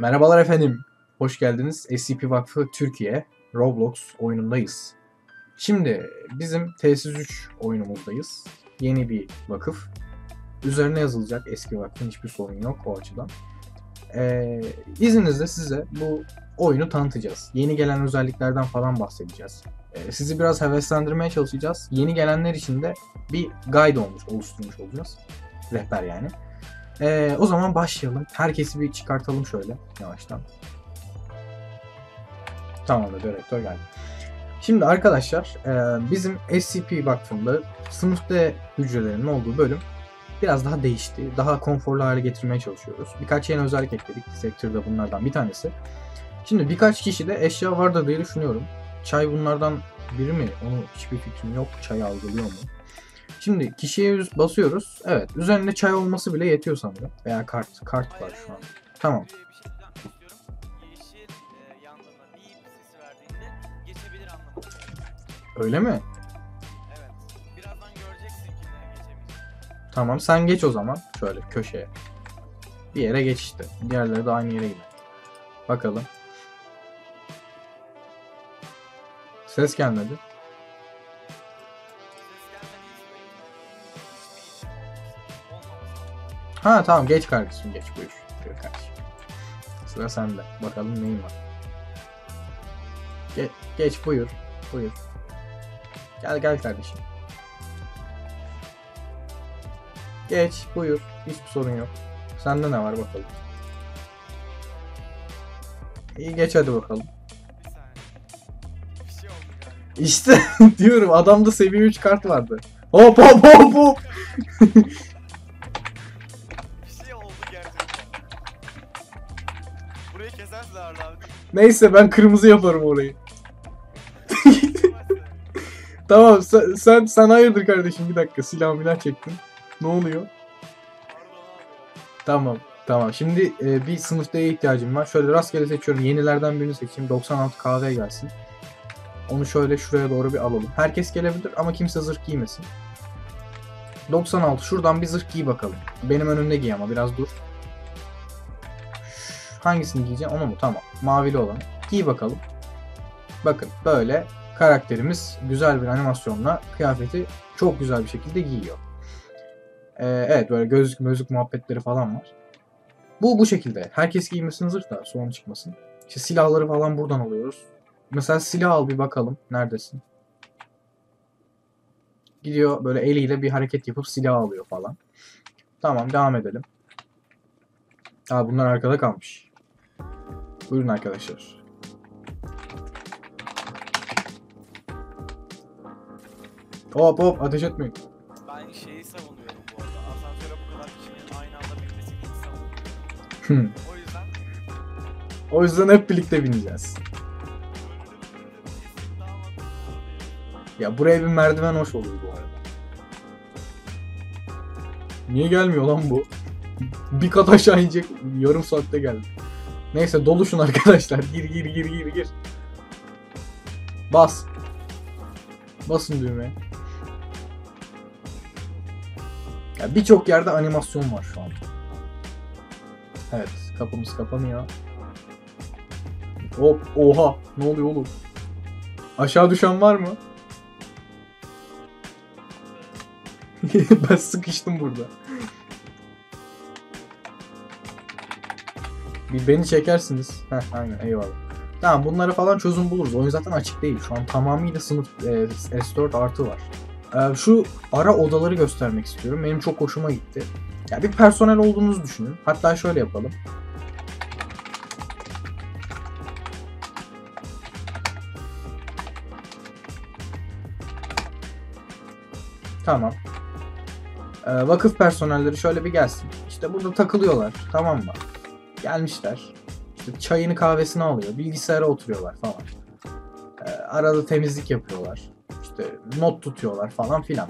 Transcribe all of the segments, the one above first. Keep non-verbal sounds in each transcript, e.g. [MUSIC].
Merhabalar efendim. Hoş geldiniz. SCP Vakfı Türkiye Roblox oyunundayız. Şimdi bizim Tesis 3 oyunumuzdayız. Yeni bir vakıf. Üzerine yazılacak eski vakfın hiçbir sorun yok o açıdan. Ee, izninizle size bu oyunu tanıtacağız. Yeni gelen özelliklerden falan bahsedeceğiz. Ee, sizi biraz heveslendirmeye çalışacağız. Yeni gelenler için de bir guide olmuş, oluşturmuş olacağız. Rehber yani. Ee, o zaman başlayalım. Herkesi bir çıkartalım şöyle yavaştan. Tamamdır, direktör geldi. Şimdi arkadaşlar e, bizim SCP Vakfı'nda sınıf D hücrelerinin olduğu bölüm biraz daha değişti. Daha konforlu hale getirmeye çalışıyoruz. Birkaç yeni özellik ekledik. Sektörde bunlardan bir tanesi. Şimdi birkaç kişi de eşya vardır diye düşünüyorum. Çay bunlardan biri mi? Onu hiçbir fikrim yok. Çay algılıyor mu? Şimdi kişiye basıyoruz. Evet. Üzerinde çay olması bile yetiyor sanırım. Veya kart. Kart var şu an. Tamam. Öyle mi? Tamam. Sen geç o zaman. Şöyle köşeye. Bir yere geç işte. Diğerleri de aynı yere gider. Bakalım. Ses gelmedi. Ha tamam geç kardeşim geç buyur. Buyur kardeşim. Sıra sende. Bakalım neyin var. Ge- geç buyur. Buyur. Gel gel kardeşim. Geç buyur. Hiçbir sorun yok. Sende ne var bakalım. İyi geç hadi bakalım. İşte [LAUGHS] diyorum adamda seviye 3 kart vardı. Hop hop hop hop. [LAUGHS] Neyse ben kırmızı yaparım orayı. [LAUGHS] Tamam sen, sen, sen hayırdır kardeşim bir dakika silah milah çektin. Ne oluyor? Tamam tamam şimdi e, bir sınıf D'ye ihtiyacım var. Şöyle rastgele seçiyorum yenilerden birini seçeyim 96 kahve gelsin. Onu şöyle şuraya doğru bir alalım. Herkes gelebilir ama kimse zırh giymesin. 96 şuradan bir zırh giy bakalım. Benim önümde giy ama biraz dur. Hangisini giyeceğim onu mu? Tamam. Mavili olan. Giy bakalım. Bakın böyle karakterimiz güzel bir animasyonla kıyafeti çok güzel bir şekilde giyiyor. Ee, evet böyle gözlük mözlük muhabbetleri falan var. Bu bu şekilde. Herkes giymesin zırh da sorun çıkmasın. İşte silahları falan buradan alıyoruz. Mesela silah al bir bakalım. Neredesin? Gidiyor böyle eliyle bir hareket yapıp silah alıyor falan. Tamam devam edelim. Aa bunlar arkada kalmış. Buyurun arkadaşlar. Hop hop ateş etmeyin. Ben şeyi savunuyorum bu arada. Asansöre bu kadar kişinin aynı anda binmesini savunuyorum. Hmm. O yüzden o yüzden hep birlikte bineceğiz. Ya buraya bir merdiven hoş olur bu arada. Niye gelmiyor lan bu? [LAUGHS] Bir kat aşağı inecek. Yarım saatte geldi. Neyse doluşun arkadaşlar. Gir gir gir gir gir. Bas. Basın düğmeye. Ya birçok yerde animasyon var şu an. Evet, kapımız kapanıyor. Hop, oha. Ne oluyor oğlum? Aşağı düşen var mı? [LAUGHS] ben sıkıştım burada. Bir beni çekersiniz. Heh aynen eyvallah. Tamam bunları falan çözüm buluruz. Oyun zaten açık değil. Şu an tamamıyla sınıf e, S4 artı var. E, şu ara odaları göstermek istiyorum. Benim çok hoşuma gitti. Ya bir personel olduğunuzu düşünün. Hatta şöyle yapalım. Tamam. Ee, vakıf personelleri şöyle bir gelsin. İşte burada takılıyorlar. Tamam mı? Gelmişler. İşte çayını kahvesini alıyor. Bilgisayara oturuyorlar falan. Ee, arada temizlik yapıyorlar. İşte not tutuyorlar falan filan.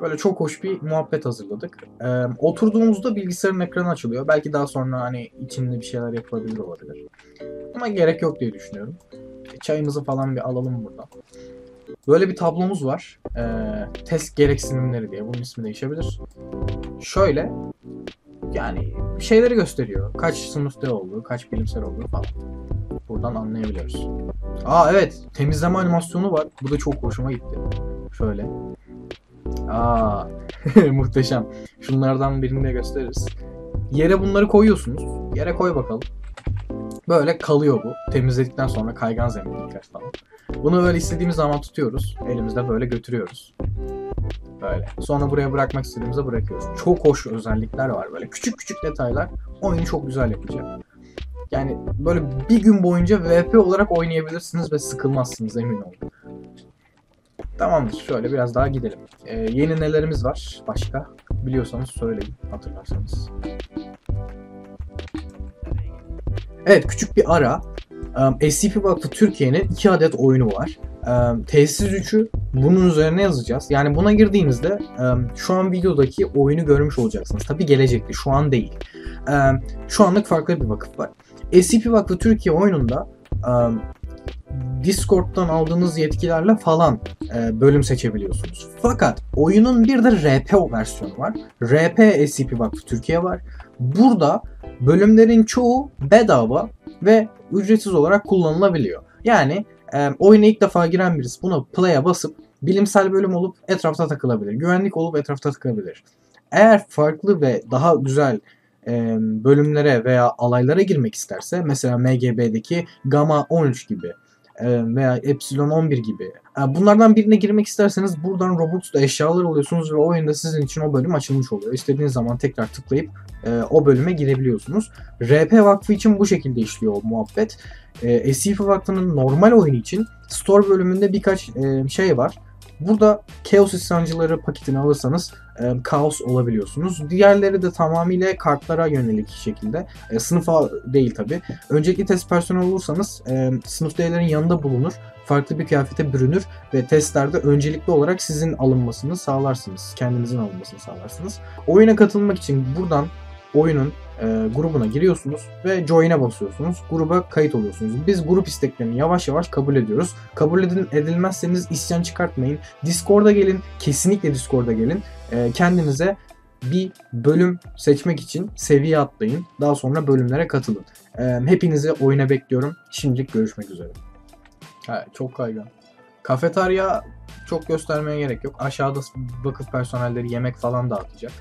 Böyle çok hoş bir muhabbet hazırladık. Ee, oturduğumuzda bilgisayarın ekranı açılıyor. Belki daha sonra hani içinde bir şeyler yapılabilir olabilir. Ama gerek yok diye düşünüyorum. Çayımızı falan bir alalım buradan. Böyle bir tablomuz var. Ee, test gereksinimleri diye. Bunun ismi değişebilir. Şöyle yani şeyleri gösteriyor. Kaç sınıfta olduğu, kaç bilimsel olduğu falan. Buradan anlayabiliyoruz. Aa evet, temizleme animasyonu var. Bu da çok hoşuma gitti. Şöyle. Aa, [LAUGHS] muhteşem. Şunlardan birini de gösteririz. Yere bunları koyuyorsunuz. Yere koy bakalım. Böyle kalıyor bu. Temizledikten sonra kaygan zemin falan. Bunu böyle istediğimiz zaman tutuyoruz. Elimizde böyle götürüyoruz. Böyle. Sonra buraya bırakmak istediğimizde bırakıyoruz. Çok hoş özellikler var böyle. Küçük küçük detaylar oyunu çok güzel yapacak. Yani böyle bir gün boyunca VP olarak oynayabilirsiniz ve sıkılmazsınız emin olun. Tamamdır. Şöyle biraz daha gidelim. Ee, yeni nelerimiz var başka? Biliyorsanız söyleyin hatırlarsanız. Evet küçük bir ara. Um, SCP Vakfı Türkiye'nin iki adet oyunu var. Um, Tesis 3'ü bunun üzerine yazacağız. Yani buna girdiğinizde şu an videodaki oyunu görmüş olacaksınız. Tabi gelecekte şu an değil. Şu anlık farklı bir vakıf var. SCP Vakfı Türkiye oyununda Discord'dan aldığınız yetkilerle falan bölüm seçebiliyorsunuz. Fakat oyunun bir de RP versiyonu var. RP SCP Vakfı Türkiye var. Burada bölümlerin çoğu bedava ve ücretsiz olarak kullanılabiliyor. Yani e, oyuna ilk defa giren birisi buna play'a basıp bilimsel bölüm olup etrafta takılabilir. Güvenlik olup etrafta takılabilir. Eğer farklı ve daha güzel e, bölümlere veya alaylara girmek isterse mesela MGB'deki Gamma 13 gibi veya Epsilon 11 gibi. E, bunlardan birine girmek isterseniz buradan Robux'ta eşyalar alıyorsunuz ve oyunda sizin için o bölüm açılmış oluyor. İstediğiniz zaman tekrar tıklayıp e, o bölüme girebiliyorsunuz. RP Vakfı için bu şekilde işliyor muhabbet. E, SCP Vakfı'nın normal oyunu için Store bölümünde birkaç e, şey var. Burada Chaos İsyancıları paketini alırsanız e, kaos olabiliyorsunuz. Diğerleri de tamamıyla kartlara yönelik şekilde. E, sınıfa değil tabi. Öncelikli test personeli olursanız e, sınıf değerlerin yanında bulunur. Farklı bir kıyafete bürünür ve testlerde öncelikli olarak sizin alınmasını sağlarsınız. Kendinizin alınmasını sağlarsınız. Oyuna katılmak için buradan oyunun e, grubuna giriyorsunuz ve join'e basıyorsunuz. Gruba kayıt oluyorsunuz. Biz grup isteklerini yavaş yavaş kabul ediyoruz. Kabul edin, edilmezseniz isyan çıkartmayın. Discord'a gelin. Kesinlikle Discord'a gelin. E, kendinize bir bölüm seçmek için seviye atlayın. Daha sonra bölümlere katılın. E, hepinizi oyuna bekliyorum. Şimdilik görüşmek üzere. Ha, çok kaygan. Kafeterya çok göstermeye gerek yok. Aşağıda vakıf personelleri yemek falan dağıtacak.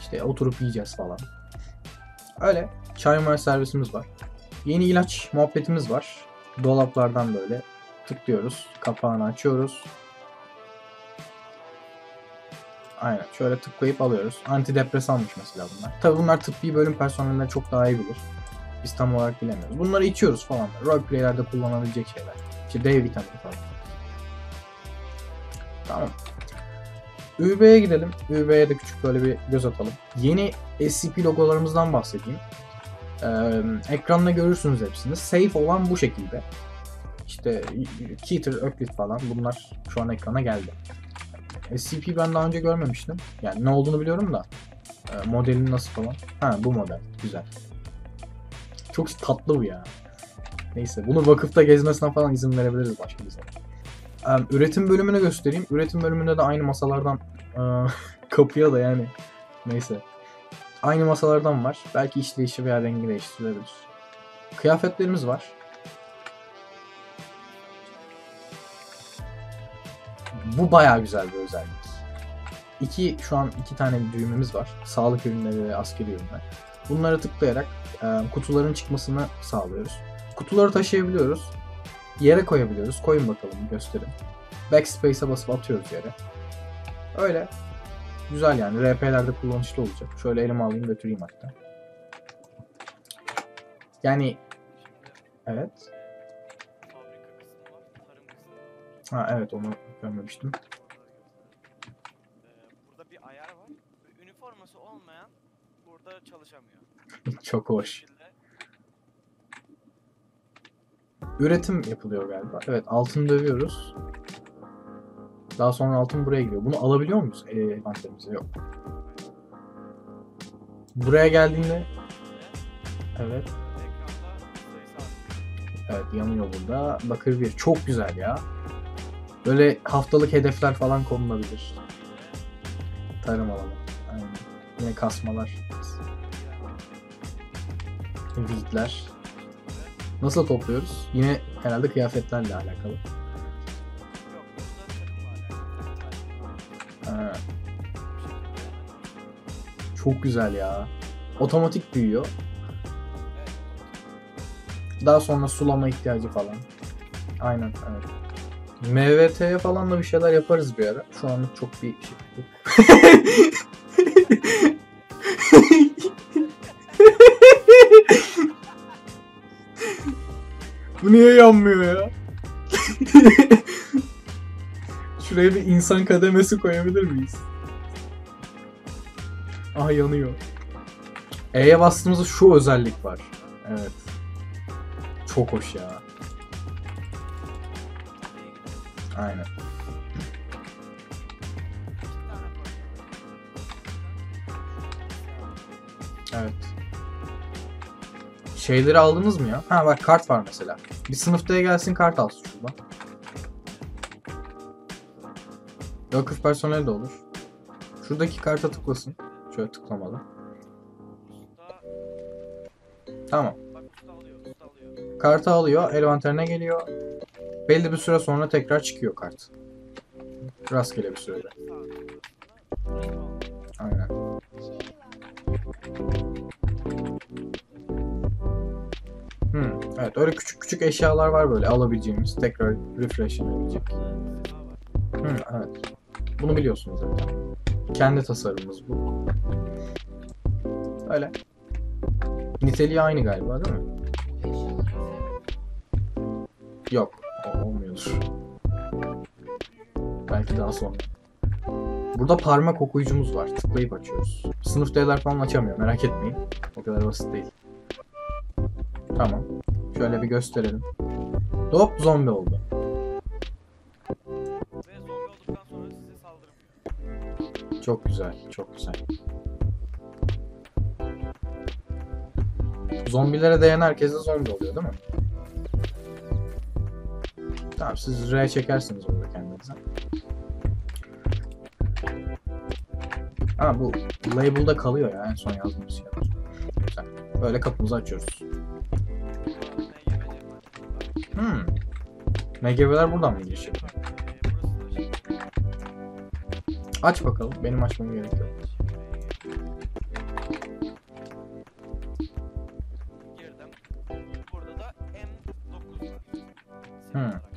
İşte oturup yiyeceğiz falan. Öyle. Çay maya servisimiz var. Yeni ilaç muhabbetimiz var. Dolaplardan böyle tıklıyoruz. Kapağını açıyoruz. Aynen. Şöyle tıklayıp alıyoruz. Antidepresanmış mesela bunlar. Tabi bunlar tıbbi bölüm personeline çok daha iyi bilir. Biz tam olarak bilemiyoruz. Bunları içiyoruz falan. Roleplay'lerde kullanabilecek şeyler. İşte D vitamini falan. Tamam. ÜB'ye gidelim. ÜB'ye de küçük böyle bir göz atalım. Yeni SCP logolarımızdan bahsedeyim. Ee, ekranda görürsünüz hepsini. Safe olan bu şekilde. İşte Keter, Euclid falan bunlar şu an ekrana geldi. SCP ben daha önce görmemiştim. Yani ne olduğunu biliyorum da. E, modelin nasıl falan. Ha bu model. Güzel. Çok tatlı bu ya. Neyse bunu vakıfta gezmesine falan izin verebiliriz başka bir zaman. Um, üretim bölümünü göstereyim. Üretim bölümünde de aynı masalardan uh, [LAUGHS] kapıya da yani neyse. Aynı masalardan var. Belki işleyişi veya rengi değiştirilebilir. Kıyafetlerimiz var. Bu bayağı güzel bir özellik. İki, şu an iki tane düğmemiz var. Sağlık ürünleri ve askeri ürünler. Bunları tıklayarak e, kutuların çıkmasını sağlıyoruz. Kutuları taşıyabiliyoruz. Yere koyabiliyoruz. Koyun bakalım gösterin. Backspace'e basıp atıyoruz yere. Öyle. Güzel yani. RP'lerde kullanışlı olacak. Şöyle elime alayım götüreyim hatta. Yani evet. Ha evet onu görmemiştim. Ee, burada bir ayar var. Üniforması olmayan burada çalışamıyor. [LAUGHS] Çok hoş. Üretim yapılıyor galiba. Evet altını dövüyoruz. Daha sonra altın buraya giriyor. Bunu alabiliyor muyuz e, envanterimize? Yok. Buraya geldiğinde evet evet yanıyor burada. Bakır bir. Çok güzel ya. Böyle haftalık hedefler falan konulabilir. Tarım alanı. Aynen. Yine kasmalar. Wigler. Nasıl topluyoruz? Yine herhalde kıyafetlerle alakalı. Çok güzel ya. Otomatik büyüyor. Daha sonra sulama ihtiyacı falan. Aynen evet. MVT'ye falan da bir şeyler yaparız bir ara. Şu anlık çok bir şey yok. [LAUGHS] Bu niye yanmıyor ya? [LAUGHS] Şuraya bir insan kademesi koyabilir miyiz? Aha yanıyor. E'ye bastığımızda şu özellik var. Evet. Çok hoş ya. Aynen. Evet. Şeyleri aldınız mı ya? Ha bak kart var mesela. Bir sınıftaya gelsin kart alsın şuradan. Vakıf personeli de olur. Şuradaki karta tıklasın. Şöyle tıklamalı. Tamam. Kartı alıyor, envanterine geliyor. Belli bir süre sonra tekrar çıkıyor kart. Rastgele bir sürede. Aynen. Hmm, evet öyle küçük küçük eşyalar var böyle alabileceğimiz. Tekrar refresh edebilecek. Hmm, evet. Bunu biliyorsunuz zaten. Kendi tasarımımız bu. Öyle. Niteliği aynı galiba değil mi? Yok. O olmuyordur. Belki daha sonra. Burada parmak okuyucumuz var. Tıklayıp açıyoruz. Sınıf D'ler falan açamıyor. Merak etmeyin. O kadar basit değil. Tamam. Şöyle bir gösterelim. Hop zombi oldu. Çok güzel. Çok güzel. Zombilere değen herkese zombi oluyor değil mi? Tamam siz R çekersiniz orada kendinize. Ha bu label'da kalıyor ya en son yazdığımız şey. Güzel. Böyle kapımızı açıyoruz. Hmm. MGB'ler buradan mı giriş yapıyor? Aç bakalım. Benim açmam gerek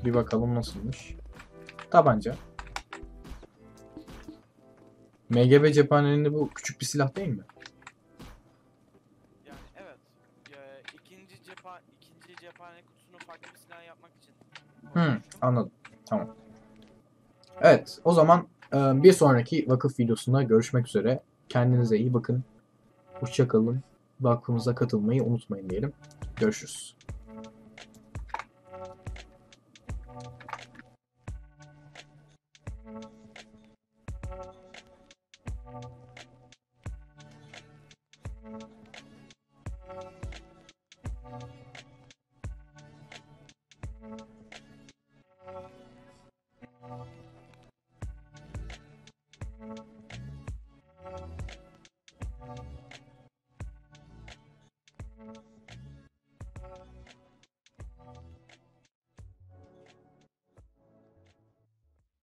Bir bakalım nasılmış. Tabanca. MGB cephanelerinde bu küçük bir silah değil mi? Yani evet. Ya, ikinci cepha ikinci cephane kutusunu farklı bir silah yapmak için. Hmm, anladım. Tamam. Evet, o zaman e, bir sonraki vakıf videosunda görüşmek üzere. Kendinize iyi bakın. Hoşça kalın. Vakfımıza katılmayı unutmayın diyelim. Görüşürüz.